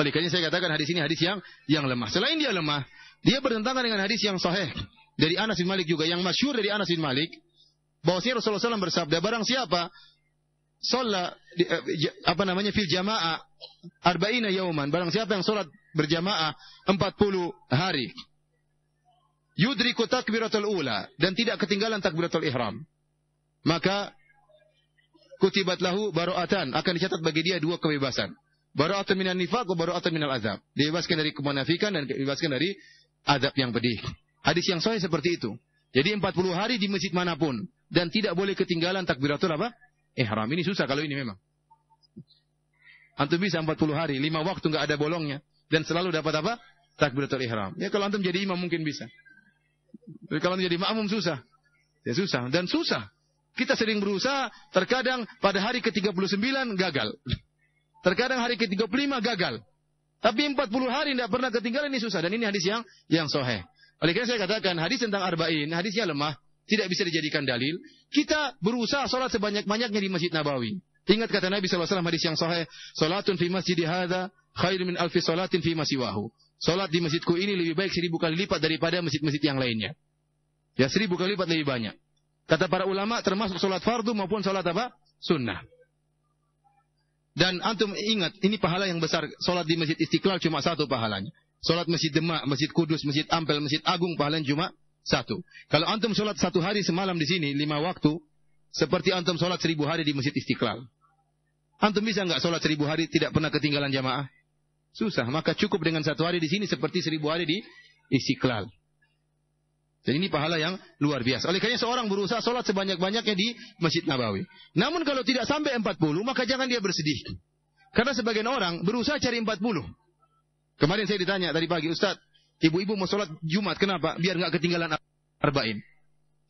Oleh karena saya katakan hadis ini hadis yang yang lemah. Selain dia lemah, dia bertentangan dengan hadis yang sahih dari Anas bin Malik juga yang masyhur dari Anas bin Malik bahwa Rasulullah SAW bersabda barang siapa sholat eh, apa namanya fil jamaah arba'ina yauman barang siapa yang sholat berjamaah 40 hari yudriku takbiratul ula dan tidak ketinggalan takbiratul ihram maka kutibat lahu baro'atan akan dicatat bagi dia dua kebebasan baro'atan minan nifaq wa baro'atan minal azab dibebaskan dari kemunafikan dan dibebaskan dari azab yang pedih hadis yang sahih seperti itu jadi 40 hari di masjid mana pun dan tidak boleh ketinggalan takbiratul apa ihram. Ini susah kalau ini memang. Antum bisa 40 hari, 5 waktu nggak ada bolongnya dan selalu dapat apa? Takbiratul ihram. Ya kalau antum jadi imam mungkin bisa. Tapi kalau jadi makmum susah. Ya susah dan susah. Kita sering berusaha, terkadang pada hari ke-39 gagal. Terkadang hari ke-35 gagal. Tapi 40 hari tidak pernah ketinggalan ini susah dan ini hadis yang yang sahih. Oleh karena saya katakan hadis tentang arba'in, hadisnya lemah tidak bisa dijadikan dalil. Kita berusaha sholat sebanyak-banyaknya di Masjid Nabawi. Ingat kata Nabi SAW hadis yang sahih, Salatun fi masjid hadha khair min alfi salatin fi masiwahu. Salat di masjidku ini lebih baik seribu kali lipat daripada masjid-masjid yang lainnya. Ya seribu kali lipat lebih banyak. Kata para ulama termasuk salat fardu maupun salat apa? Sunnah. Dan antum ingat, ini pahala yang besar. Salat di Masjid Istiqlal cuma satu pahalanya. Salat Masjid Demak, Masjid Kudus, Masjid Ampel, Masjid Agung pahalanya cuma satu. Kalau antum sholat satu hari semalam di sini, lima waktu, seperti antum sholat seribu hari di Masjid Istiqlal. Antum bisa nggak sholat seribu hari tidak pernah ketinggalan jamaah? Susah. Maka cukup dengan satu hari di sini seperti seribu hari di Istiqlal. Dan ini pahala yang luar biasa. Oleh karena seorang berusaha sholat sebanyak-banyaknya di Masjid Nabawi. Namun kalau tidak sampai 40, maka jangan dia bersedih. Karena sebagian orang berusaha cari 40. Kemarin saya ditanya tadi pagi, Ustaz, Ibu-ibu mau sholat Jumat, kenapa? Biar nggak ketinggalan arba'in.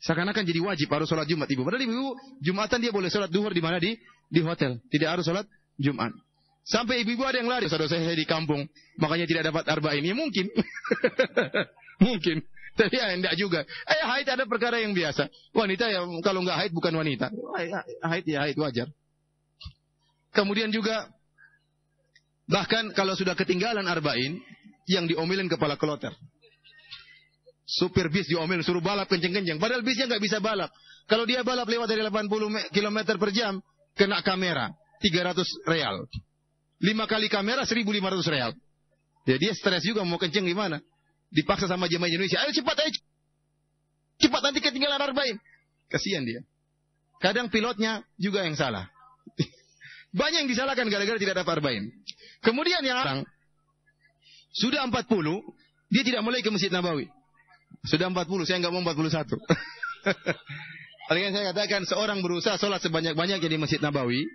Seakan-akan jadi wajib harus sholat Jumat ibu. Padahal ibu Jumatan dia boleh sholat duhur di mana di di hotel. Tidak harus sholat Jumat. Sampai ibu-ibu ada yang lari. Saudara saya di kampung, makanya tidak dapat arba'in. Ya mungkin. mungkin. Tapi ya enggak juga. Eh haid ada perkara yang biasa. Wanita yang kalau nggak haid bukan wanita. Haid ya haid wajar. Kemudian juga bahkan kalau sudah ketinggalan arba'in, yang diomelin kepala kloter. Supir bis diomelin, suruh balap kenceng-kenceng. Padahal bisnya nggak bisa balap. Kalau dia balap lewat dari 80 km per jam, kena kamera. 300 real. Lima kali kamera 1500 real. Jadi ya, dia stres juga mau kenceng gimana. Dipaksa sama jemaah Indonesia. Ayo cepat, ayo cepat nanti ketinggalan arba'in. Kasihan dia. Kadang pilotnya juga yang salah. Banyak yang disalahkan gara-gara tidak dapat arba'in. Kemudian yang orang sudah 40, dia tidak mulai ke Masjid Nabawi. Sudah 40, saya nggak mau 41. Oleh saya katakan seorang berusaha sholat sebanyak-banyaknya di Masjid Nabawi,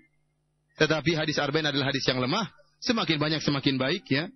tetapi hadis Arba'in adalah hadis yang lemah, semakin banyak semakin baik ya.